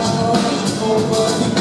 Nobody